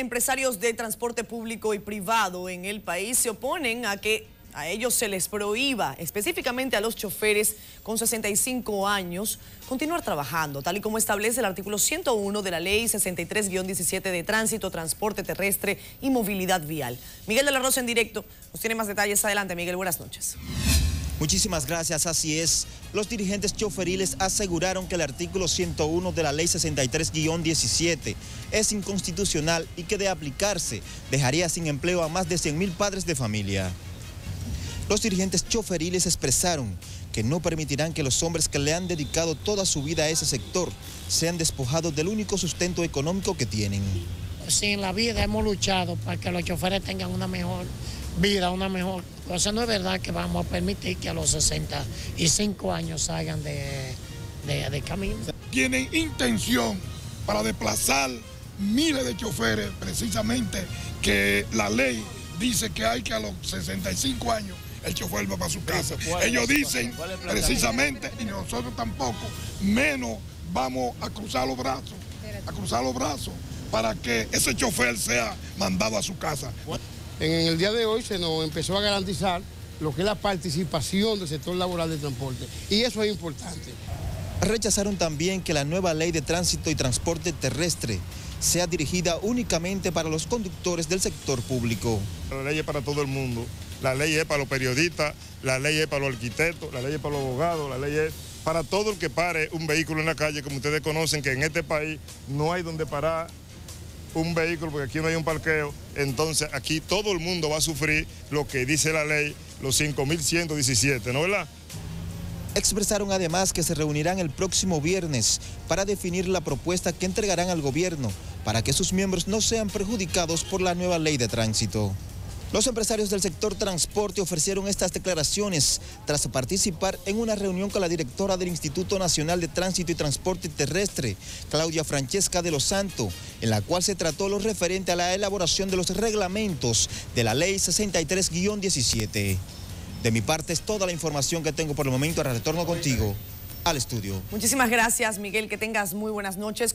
Empresarios de transporte público y privado en el país se oponen a que a ellos se les prohíba, específicamente a los choferes con 65 años, continuar trabajando, tal y como establece el artículo 101 de la Ley 63-17 de Tránsito, Transporte Terrestre y Movilidad Vial. Miguel de la Rosa en directo nos tiene más detalles. Adelante, Miguel, buenas noches. Muchísimas gracias, así es. Los dirigentes choferiles aseguraron que el artículo 101 de la ley 63-17 es inconstitucional y que de aplicarse dejaría sin empleo a más de 100 mil padres de familia. Los dirigentes choferiles expresaron que no permitirán que los hombres que le han dedicado toda su vida a ese sector sean despojados del único sustento económico que tienen. Sí, en la vida hemos luchado para que los choferes tengan una mejor vida, una mejor cosa. No es verdad que vamos a permitir que a los 65 años salgan de, de, camino. Tienen intención para desplazar miles de choferes, precisamente que la ley dice que hay que a los 65 años el chofer va para su casa. Ellos dicen precisamente, y nosotros tampoco, menos vamos a cruzar los brazos, a cruzar los brazos para que ese chofer sea mandado a su casa. En el día de hoy se nos empezó a garantizar lo que es la participación del sector laboral de transporte y eso es importante. Rechazaron también que la nueva ley de tránsito y transporte terrestre sea dirigida únicamente para los conductores del sector público. La ley es para todo el mundo, la ley es para los periodistas, la ley es para los arquitectos, la ley es para los abogados, la ley es para todo el que pare un vehículo en la calle, como ustedes conocen que en este país no hay donde parar un vehículo, porque aquí no hay un parqueo, entonces aquí todo el mundo va a sufrir lo que dice la ley, los 5.117, ¿no verdad? Expresaron además que se reunirán el próximo viernes para definir la propuesta que entregarán al gobierno para que sus miembros no sean perjudicados por la nueva ley de tránsito. Los empresarios del sector transporte ofrecieron estas declaraciones tras participar en una reunión con la directora del Instituto Nacional de Tránsito y Transporte Terrestre, Claudia Francesca de los Santos, en la cual se trató lo referente a la elaboración de los reglamentos de la Ley 63-17. De mi parte es toda la información que tengo por el momento. Ahora retorno contigo al estudio. Muchísimas gracias, Miguel. Que tengas muy buenas noches.